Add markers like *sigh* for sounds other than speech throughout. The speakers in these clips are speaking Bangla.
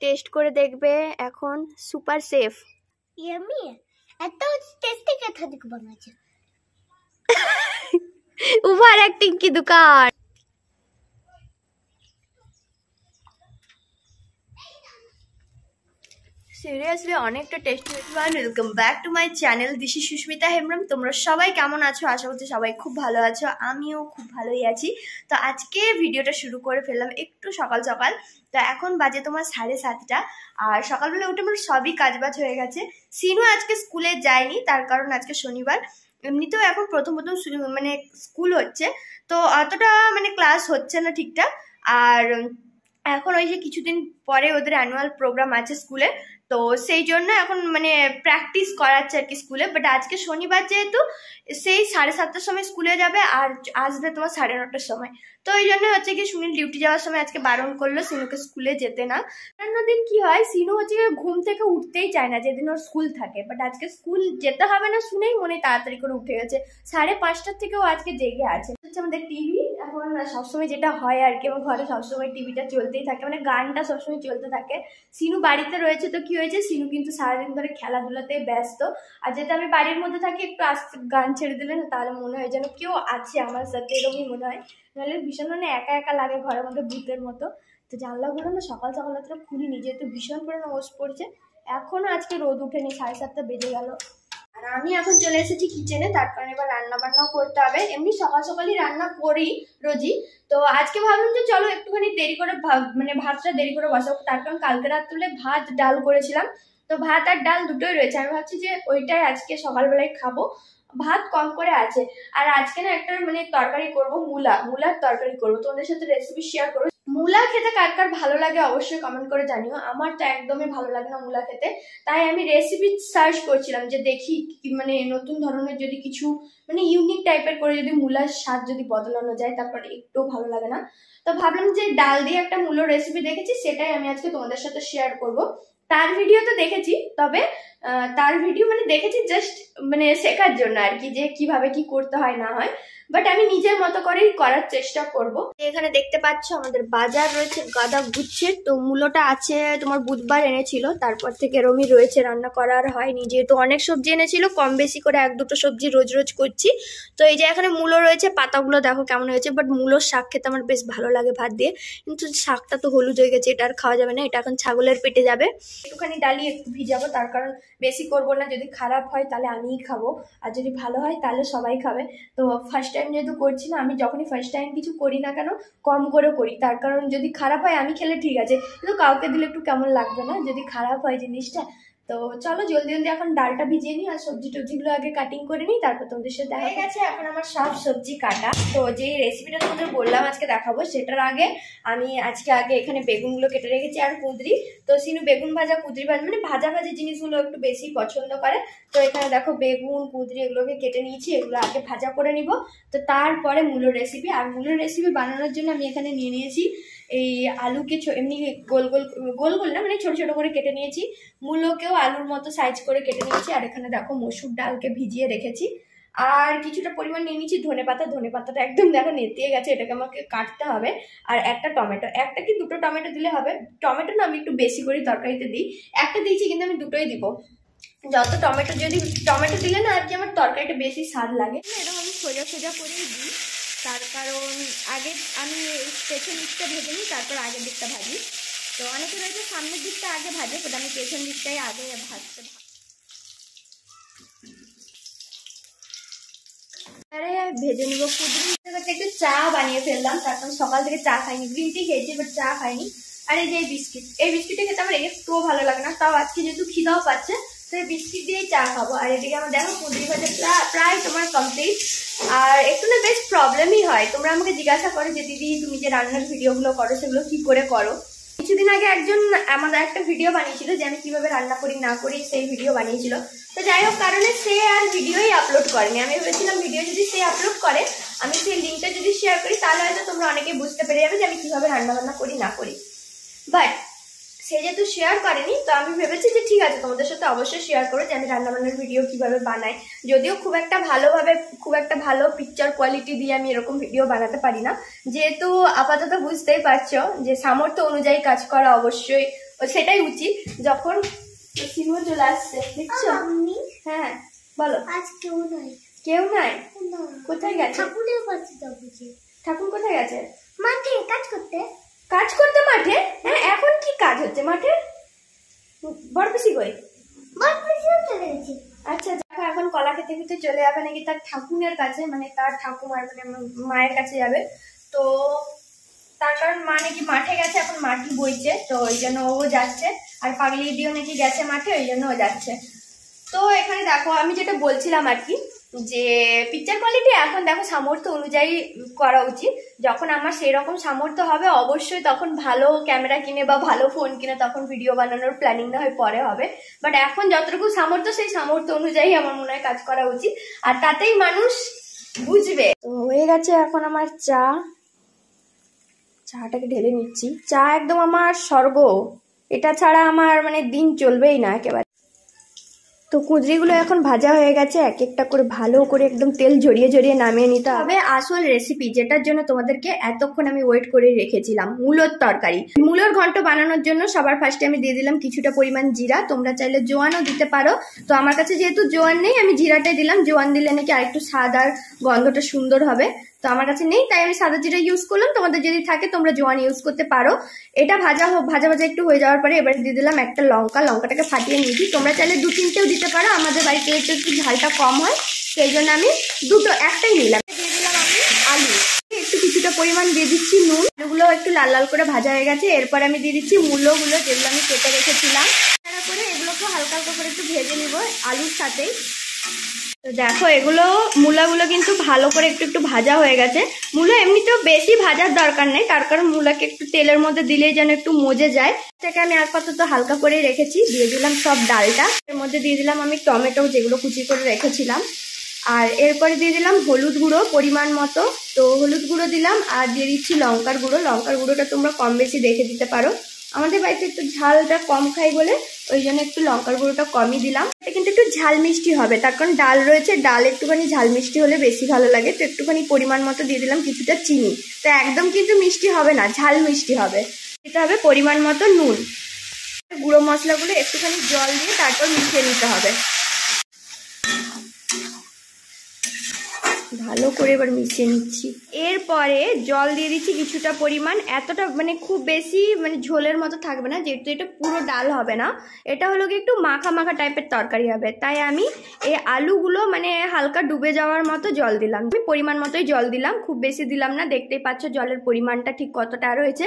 টেস্ট করে দেখবে এখন সুপার সেফ ইয়ামি এত টেস্টি কথা দিক বানাচ্ছে ওভার অ্যাক্টিং কি দোকান? সিরিয়াসলি অনেকটা tasty welcome back to my channel Desi Susmita Hembram. তোমরা সবাই কেমন আছো? আশা করছি সবাই খুব ভালো আছো, আমিও খুব ভালোই আছি। তো আজকে ভিডিওটা শুরু করে ফেললাম একটু সকাল সকাল। তো এখন বাজে তোমার সাড়ে সাতটা। আর সকালবেলা উঠে আমার সবই কাজবাজ হয়ে গেছে। সিনু আজকে স্কুলে যায়নি, তার কারণ আজকে শনিবার। এমনিতেও এখন প্রথম প্রথম মানে স্কুল হচ্ছে। তো অতটা মানে ক্লাস হচ্ছে না ঠিকঠাক। আর এখন ওই যে কিছুদিন পরে ওদের অ্যানুয়াল প্রোগ্রাম আছে স্কুলে। তো সেই জন্য এখন মানে প্র্যাকটিস করাচ্ছে আর কি স্কুলে বাট আজকে শনিবার যেহেতু, সেই সাড়ে সাতটার সময় স্কুলে যাবে আর আসবে তোমার সাড়ে নটার সময়। তো ওই জন্য হচ্ছে কি সুনীল ডিউটি যাওয়ার সময় আজকে বারণ করল সিনুকে স্কুলে যেতে না। অন্য দিন কি হয়, সিনু হচ্ছে ঘুম থেকে উঠতেই চায় না, যেদিন ওর স্কুল থাকে। বাট আজকে স্কুল যেতে হবে না শুনেই মনে তাড়াতাড়ি করে উঠে গেছে। সাড়ে পাঁচটার থেকেও আজকে জেগে আছে। হচ্ছে আমাদের টিভি, এখন সবসময় যেটা হয় আর কি আমার ঘরে সবসময় টিভিটা চলতেই থাকে মানে গানটা সবসময় চলতে থাকে। সিনু বাড়িতে রয়েছে তো কি হয়েছে, সিনু কিন্তু সারাদিন ধরে খেলাধুলাতে ব্যস্ত। আর যেহেতু আমি বাড়ির মধ্যে থাকি, একটু আস্তে গান ছেড়ে দিলে না, তাহলে মনে হয় যেন কেউ আছে আমার সাথে, এরকমই মনে হয়। নাহলে ভীষণ মানে একা একা লাগে ঘরের মধ্যে ভূতের মতো। তো জানলাগুলো না, সকাল সকাল অতটা খুলিনি যেহেতু ভীষণ করে না ওস পড়ছে। এখনও আজকে রোদ উঠেনি, সাড়ে সাতটা বেজে গেল। আর আমি এখন চলে এসেছি কিচেনে তার কারণে এবার রান্না বান্নাও করতে হবে। এমনি সকাল সকালই রান্না করি রোজই। তো আজকে ভাবলাম যে চলো একটুখানি দেরি করে মানে ভাতটা দেরি করে বসাবো। তার কারণ কালকে রাত্রে ভাত, ডাল করেছিলাম। তো ভাত আর ডাল দুটোই রয়েছে। আমি ভাবছি যে ওইটাই আজকে সকালবেলায় খাব। ভাত কম করে আছে। আর আজকে না একটা মানে তরকারি করব, মূলা, মূলার তরকারি করব। তোমাদের সাথে রেসিপি শেয়ার করব। মূলা খেতে কার কার ভালো লাগে অবশ্যই কমেন্ট করে জানিও। আমার তো একদমই ভালো লাগে না মূলা খেতে। তাই আমি রেসিপি সার্চ করছিলাম যে দেখি মানে নতুন ধরনের যদি কিছু মানে ইউনিক টাইপের করে যদি মূলার স্বাদ যদি বদলানো যায়, তারপর একটু ভালো লাগে না। তো ভাবলাম যে ডাল দিয়ে একটা মূলোর রেসিপি দেখেছি, সেটাই আমি আজকে তোমাদের সাথে শেয়ার করব। তার ভিডিও তো দেখেছি, তবে তার ভিডিও মানে দেখেছি জাস্ট মানে শেখার জন্য আর কি, যে কীভাবে কি করতে হয়, না হয়। বাট আমি নিজের মতো করেই করার চেষ্টা করব। এখানে দেখতে পাচ্ছ আমাদের বাজার রয়েছে গাদা গুচ্ছের তো মূলোটা আছে, তোমার বুধবার এনেছিল। তারপর থেকে এরমই রয়েছে, রান্না করার হয়নি। যেহেতু অনেক সবজি এনেছিল, কম বেশি করে এক দুটো সবজি রোজ রোজ করছি। তো এই যে এখানে মূলো রয়েছে, পাতাগুলো দেখো কেমন হয়েছে। বাট মূলোর শাক খেতে আমার বেশ ভালো লাগে ভাত দিয়ে। কিন্তু শাকটা তো হলুদ হয়ে গেছে, এটা আর খাওয়া যাবে না। এটা এখন ছাগলের পেটে যাবে। একটুখানি ডালি একটু ভিজাবো, তার কারণ বেশি করব না, যদি খারাপ হয় তাহলে আমিই খাব, আর যদি ভালো হয় তাহলে সবাই খাবে। তো ফার্স্ট টাইম যেহেতু করছি না, আমি যখনই ফার্স্ট টাইম কিছু করি না কেন, কম করে করি। তার কারণ যদি খারাপ হয় আমি খেলে ঠিক আছে, কিন্তু কাউকে দিলে একটু কেমন লাগবে না? যদি খারাপ হয় জিনিসটা তো চলো জলদি জলদি এখন ডালটা ভিজিয়ে নিই আর সবজি টবজিগুলো আগে কাটিং করে নিই তারপর তোমাদের সাথে দেখা গেছে এখন আমার সব সবজি কাটা। তো যে রেসিপিটা তোমাদের বললাম আজকে দেখাবো সেটার আগে আমি আজকে আগে এখানে বেগুনগুলো কেটে রেখেছি আর কুঁদরি। তো সিনু বেগুন ভাজা কুঁদরি ভাজা মানে ভাজা ভাজি জিনিসগুলো একটু বেশি পছন্দ করে। তো এখানে দেখো বেগুন কুঁদরি এগুলোকে কেটে নিয়েছি এগুলো আগে ভাজা করে নিব। তো তারপরে মূলো রেসিপি আর মূলো রেসিপি বানানোর জন্য আমি এখানে নিয়ে নিয়েছি এই আলুকে এমনি গোল গোল গোল গোল না মানে ছোট ছোট করে কেটে নিয়েছি। মূলোকেও আলুর মতো সাইজ করে কেটে নিয়েছি। আর এখানে দেখো মসুর ডালকে ভিজিয়ে রেখেছি। আর কিছুটা পরিমাণ নিয়ে নিয়েছি ধনে পাতা। ধনে পাতাটা একদম দেখো নেতিয়ে গেছে, এটাকে আমাকে কাটতে হবে। আর একটা টমেটো, একটা কি দুটো টমেটো দিলে হবে? টমেটো না আমি একটু বেশি করে তরকারিতে দিই। একটা দিয়েছি কিন্তু আমি দুটোই দিব। যত টমেটো যদি, টমেটো দিলে না আর কি আমার তরকারিটা বেশি স্বাদ লাগে। এরকম আমি সোজা সোজা করেই দিই। তার কারণ আগে আমি পেছন দিকটা ভেজে নিই, তারপর আগের দিকটা ভাজি। তো অনেকে রয়েছে সামনের দিকটা আগে ভাজে কিন্তু আমি পেছন দিকটাই আগে ভাজতে আরে ভেজে নিব একটু চা বানিয়ে ফেললাম, তারপর সকাল থেকে চা খাইনি। গ্রিন টি খেয়েছি বাট চা খাইনি। আর এই যে বিস্কিট, এই বিস্কিটটা খেতে আমার একটুও ভালো লাগে না, তাও আজকে যেহেতু খিদাও পাচ্ছে এই বিস্কিট দিয়েই চা খাব। আর এদিকে আমার দেখো কুদরি ভাজা প্রায় তোমার কমপ্লিট আর একটু না বেশ প্রবলেমই হয়। তোমরা আমাকে জিজ্ঞাসা করো যে, দিদি, তুমি যে রান্নার ভিডিওগুলো করো, সেগুলো কি করে করো? কিছুদিন আগে একজন আমাদের একটা ভিডিও বানিয়েছিল যে, আমি কীভাবে রান্না করি, না করি, সেই ভিডিও বানিয়েছিল। তো যাই হোক, কারণে সে আর ভিডিওই আপলোড করেনি। আমি ভেবেছিলাম ভিডিও যদি সে আপলোড করে, আমি সেই লিঙ্কটা যদি শেয়ার করি, তাহলে হয়তো তোমরা অনেকেই বুঝতে পেরে যাবে যে, আমি কীভাবে রান্না বান্না করি, না করি। বাট সে যেহেতু শেয়ার করেনি তো আমি ভেবেছি যে ঠিক আছে তোমাদের সাথে অবশ্যই শেয়ার করো যে আমি রান্নাবান্নার ভিডিও কীভাবে বানাই। যদিও খুব একটা ভালোভাবে খুব একটা ভালো পিকচার কোয়ালিটি দিয়ে আমি এরকম ভিডিও বানাতে পারি না। যেহেতু আপাতত বুঝতেই পারছ যে সামর্থ্য অনুযায়ী কাজ করা অবশ্যই সেটাই উচিত। যখন সিনেমা চলে আসছে দেখছ? হ্যাঁ বলো। আজ কেউ নাই। কেউ নাই? কোথায় গেছে? ঠাকুরের কাছে ঠাকুর কোথায় গেছে? মাঠে কাজ করতে। কাজ করতে মাঠে? হ্যাঁ এখন কি কাজ হচ্ছে মাঠে? বড় পিসি কই? আচ্ছা দেখো এখন কলা খেতে খেতে চলে যাবে নাকি তার ঠাকুরের কাছে মানে তার ঠাকুমার মানে মায়ের কাছে যাবে। তো তার কারণ মা নাকি মাঠে গেছে এখন মাটি বইছে তো ওই জন্য ও যাচ্ছে। আর পাগলি দিও নাকি গেছে মাঠে ওই জন্য ও যাচ্ছে। তো এখানে দেখো আমি যেটা বলছিলাম আর কি যে পিকচার কোয়ালিটি এখন দেখো সামর্থ্য অনুযায়ী করা উচিত। যখন আমার সেই রকম সামর্থ্য হবে, অবশ্যই তখন ভালো ক্যামেরা কিনে বা ভালো ফোন কিনে তখন ভিডিও বানানোর প্ল্যানিং না হয় পরে হবে। বাট এখন যতটুকু সামর্থ্য, সেই সামর্থ্য অনুযায়ী আমার মনে হয় কাজ করা উচিত। আর তাতেই মানুষ বুঝবে। তো হয়ে গেছে এখন আমার চা। চাটাকে ঢেলে নিচ্ছি। চা একদম আমার স্বর্গ। এটা ছাড়া আমার মানে দিন চলবেই না একেবারে। তো কুঁদরিগুলো এখন ভাজা হয়ে গেছে এক একটা করে ভালো করে একদম তেল জড়িয়ে জড়িয়ে নামিয়ে নিতে হবে। আসল রেসিপি যেটার জন্য তোমাদেরকে এতক্ষণ আমি ওয়েট করে রেখেছিলাম, মূলোর তরকারি। মূলোর ঘন্ট বানানোর জন্য সবার ফার্স্টে আমি দিয়ে দিলাম কিছুটা পরিমাণ জিরা, তোমরা চাইলে জোয়ানও দিতে পারো। তো আমার কাছে যেহেতু জোয়ান নেই, আমি জিরাটাই দিলাম। জোয়ান দিলে নাকি আরেকটু স্বাদ আর গন্ধটা সুন্দর হবে। তো আমার কাছে নেই, তাই আমি সাদা জিরা ইউজ করলাম। তোমাদের যদি থাকে, তোমরা জোয়ান ইউজ করতে পারো। এটা ভাজা হোক, ভাজা ভাজা একটু হয়ে যাওয়ার পরে এবারে দিয়ে দিলাম একটা লঙ্কা। লঙ্কাটাকে ফাটিয়ে নিয়েছি। তোমরা চাইলে দু তিনটেও দিতে পারো। আমাদের বাড়িতে একটু একটু ঝালটা কম হয়, সেই জন্য আমি দুটো, একটাই নিলাম। দিয়ে দিলাম আমি আলু। একটু কিছুটা পরিমাণ দিয়ে দিচ্ছি নুন। আলুগুলো একটু লাল লাল করে ভাজা হয়ে গেছে। এরপর আমি দিয়ে দিচ্ছি মূলোগুলো যেগুলো আমি কেটে রেখেছিলাম। করে এগুলোকে হালকা হালকা করে একটু ভেজে নিব আলুর সাথেই। তো দেখো, এগুলো মূলাগুলো কিন্তু ভালো করে একটু একটু ভাজা হয়ে গেছে। মূলা এমনিতেও বেশি ভাজার দরকার নেই, তার কারণ মূলাকে একটু তেলের মধ্যে দিলেই যেন একটু মজে যায়। সেটাকে আমি আর আপাতত হালকা করে রেখেছি, দিয়ে দিলাম সব ডালটা। এর মধ্যে দিয়ে দিলাম আমি টমেটো, যেগুলো কুচি করে রেখেছিলাম। আর এরপরে দিয়ে দিলাম হলুদ গুঁড়ো পরিমাণ মতো। তো হলুদ গুঁড়ো দিলাম, আর দিয়ে দিচ্ছি লঙ্কার গুঁড়ো। লঙ্কার গুঁড়োটা তোমরা কম বেশি দেখে দিতে পারো। আমাদের বাড়িতে একটু ঝালটা কম খাই বলে, ওই জন্য একটু লঙ্কার গুঁড়োটা কমই দিলাম। এটা কিন্তু একটু ঝাল মিষ্টি হবে, তার কারণ ডাল রয়েছে, ডাল একটুখানি ঝাল মিষ্টি হলে বেশি ভালো লাগে। তো একটুখানি পরিমাণ মতো দিয়ে দিলাম কিছুটা চিনি। তো একদম কিন্তু মিষ্টি হবে না, ঝাল মিষ্টি হবে। দিতে হবে পরিমাণ মতো নুন। গুঁড়ো মশলাগুলো একটুখানি জল দিয়ে তারপর মিশিয়ে নিতে হবে। ভালো করে এবার মিশিয়ে নিচ্ছি। এরপরে জল দিয়ে দিচ্ছি কিছুটা পরিমাণ। এতটা মানে খুব বেশি মানে ঝোলের মতো থাকবে না, যেহেতু এটা পুরো ডাল হবে না। এটা হলো কি একটু মাখা মাখা টাইপের তরকারি হবে। তাই আমি এই আলুগুলো মানে হালকা ডুবে যাওয়ার মতো জল দিলাম। আমি পরিমাণ মতোই জল দিলাম, খুব বেশি দিলাম না। দেখতেই পাচ্ছ জলের পরিমাণটা ঠিক কতটা রয়েছে।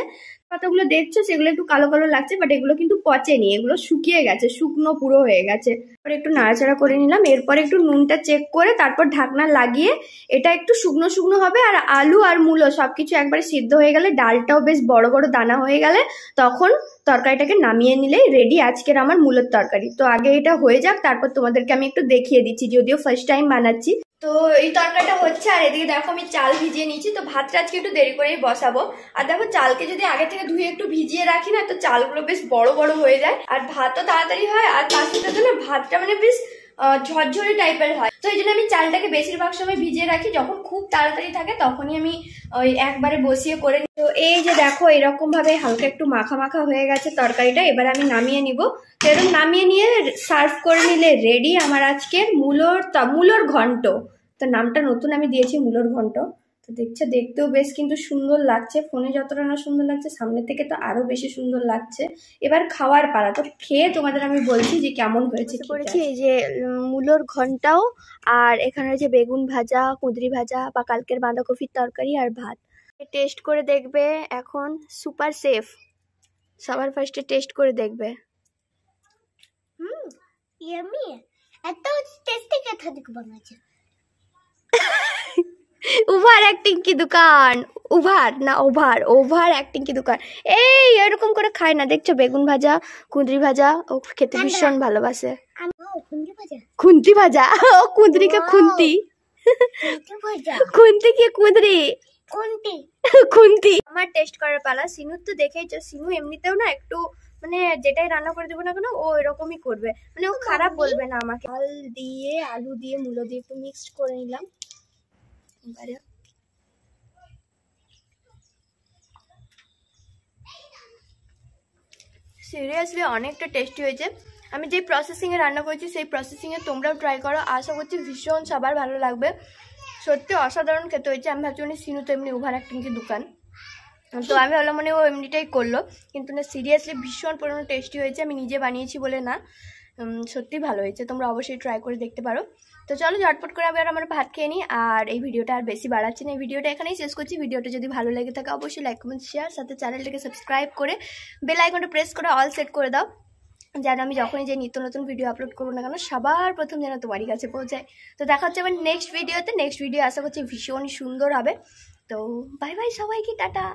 পাতাগুলো দেখছ, সেগুলো একটু কালো কালো লাগছে বাট এগুলো কিন্তু পচেনি, এগুলো শুকিয়ে গেছে, শুকনো পুরো হয়ে গেছে। এরপরে একটু নাড়াচাড়া করে নিলাম, এরপরে একটু নুনটা চেক করে তারপর ঢাকনা লাগিয়ে এটা একটু শুকনো শুকনো হবে, আর আলু আর মূলো সবকিছু একবারে সিদ্ধ হয়ে গেলে, ডালটাও বেশ বড় বড় দানা হয়ে গেলে, তখন তরকারিটাকে নামিয়ে নিলেই রেডি আজকের আমার মূলের তরকারি। তো আগে এটা হয়ে যাক, তারপর তোমাদেরকে আমি একটু দেখিয়ে দিচ্ছি, যদিও ফার্স্ট টাইম বানাচ্ছি। তো এই তরকারিটা হচ্ছে, আর এদিকে দেখো আমি চাল ভিজিয়ে নিয়েছি, তো ভাতটা আজকে একটু দেরি করেই বসাবো। আর দেখো চালকে যদি আগে থেকে ধুয়ে একটু ভিজিয়ে রাখি না, তো চালগুলো বেশ বড় বড় হয়ে যায়। আর ভাতও তাড়াতাড়ি হয়, আর তার সাথে না ভাতটা মানে বেশ ঝরঝরে টাইপের হয়। তো এই জন্য আমি চালটাকে বেশিরভাগ সময় ভিজিয়ে রাখি। যখন খুব তাড়াতাড়ি থাকে, তখনই আমি ওই একবারে বসিয়ে করে নিই। তো এই যে দেখো, এরকমভাবে হালকা একটু মাখা মাখা হয়ে গেছে তরকারিটা। এবার আমি নামিয়ে নিব। তো এরকম নামিয়ে নিয়ে সার্ভ করে নিলে রেডি আমার আজকে মূলর মূলোর ঘন্ট। তো নামটা নতুন আমি দিয়েছি, মূলর ঘন্ট। তো দেখছ দেখতেও বেশ কিন্তু সুন্দর লাগছে। ফোনে যতটা না সুন্দর লাগছে সামনে থেকে তো আরও বেশি সুন্দর লাগছে। এবার খাওয়ার পালা। তো খেয়ে তোমাদের আমি বলছি যে কেমন হয়েছে করেছি এই যে মূলোর ঘন্টাও আর এখানে রয়েছে বেগুন ভাজা কুঁদরি ভাজা বা কালকের বাঁধাকপির তরকারি আর ভাত। টেস্ট করে দেখবে এখন সুপার সেফ সবার ফার্স্টে টেস্ট করে দেখবে। হুম ইয়ামি এত টেস্টি কথা দিকে বানাচ্ছে ওভার অ্যাক্টিং কি দোকান? ওভার না ওভার ওভার অ্যাক্টিং কি দোকান? এই এরকম করে খায় না। দেখছ বেগুন ভাজা কুঁদরি ভাজা ও খেতে ভীষণ ভালোবাসে। খুন্তি ভাজা? *laughs* ও কুঁদরিকে. খুন্তি। *laughs* খুন্তি কি কুঁদরি? কোনটি *laughs* খুন্তি। আমার টেস্ট করার পালা। সিনুর তো দেখেইছো সিনু এমনিতেও না একটু মানে যেটাই রান্না করে দেবো না কেন ও এরকমই করবে। মানে ও খারাপ বলবে না আমাকে। ডাল দিয়ে আলু দিয়ে মূলো দিয়ে একটু মিক্সড করে নিলাম। সিরিয়াসলি অনেকটা টেস্টি হয়েছে। আমি যেই প্রসেসিংয়ে রান্না করেছি, সেই প্রসেসিংয়ে তোমরাও ট্রাই করো। আশা করছি ভীষণ সবার ভালো লাগবে। সত্যি অসাধারণ খেতে হয়েছে। আমি ভাবছি মানে সিনু তো এমনি ওভার অ্যাক্টিং কি দোকান। তো আমি ভাবলাম মানে ও এমনিটাই করল। কিন্তু না সিরিয়াসলি ভীষণ পরিমাণে টেস্টি হয়েছে। আমি নিজে বানিয়েছি বলে না। সত্যি ভালো হয়েছে। তোমরা অবশ্যই ট্রাই করে দেখতে পারো। তো চলো ঝটপট করে আবার আমার ভাত খেয়ে নিই, আর এই ভিডিওটা আর বেশি বাড়াচ্ছি না। এই ভিডিওটা এখানেই শেষ করছি। ভিডিওটা যদি ভালো লেগে থাকে অবশ্যই লাইক কমেন্ট শেয়ার সাথে চ্যানেলটাকে সাবস্ক্রাইব করে বেল আইকনটা প্রেস করে অল সেট করে দাও। যেন আমি যখনই যে নিত্য নতুন ভিডিও আপলোড করব না কেন, সবার প্রথম যেন তোমারই কাছে পৌঁছায়। তো দেখা হচ্ছে আমার নেক্সট ভিডিওতে নেক্সট ভিডিও আশা করছি ভীষণ সুন্দর হবে। তো বাই বাই সবাইকে, টাটা।